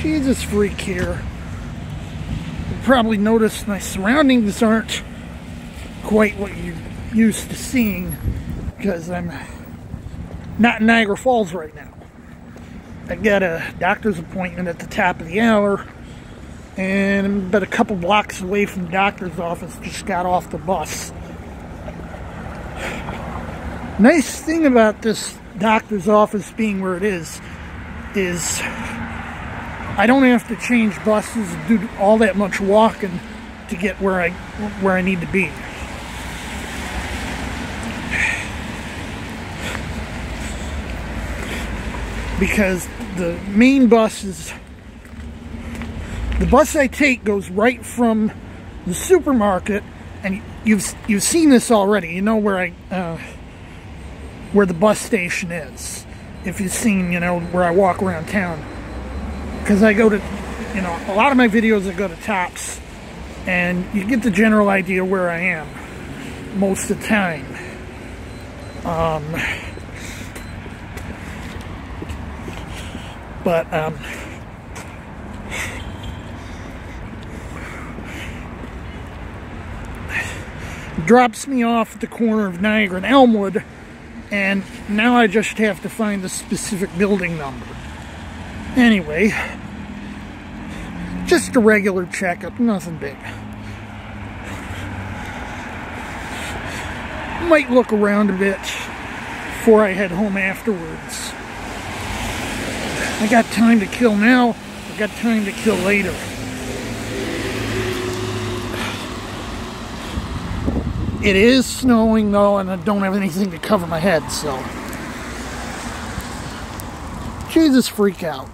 Jesus freak here. You probably noticed my surroundings aren't quite what you're used to seeing because I'm not in Niagara Falls right now. I got a doctor's appointment at the top of the hour and I'm about a couple blocks away from the doctor's office, just got off the bus. Nice thing about this doctor's office being where it is, is I don't have to change buses and do all that much walking to get where I where I need to be. Because the main bus is the bus I take goes right from the supermarket and you've you've seen this already. You know where I uh, where the bus station is. If you've seen, you know, where I walk around town. Because I go to, you know, a lot of my videos I go to Tops. And you get the general idea where I am. Most of the time. Um, but, um, drops me off at the corner of Niagara and Elmwood and now I just have to find the specific building number. Anyway, just a regular checkup, nothing big. Might look around a bit before I head home afterwards. I got time to kill now, I got time to kill later. It is snowing though, and I don't have anything to cover my head, so. Jesus freak out.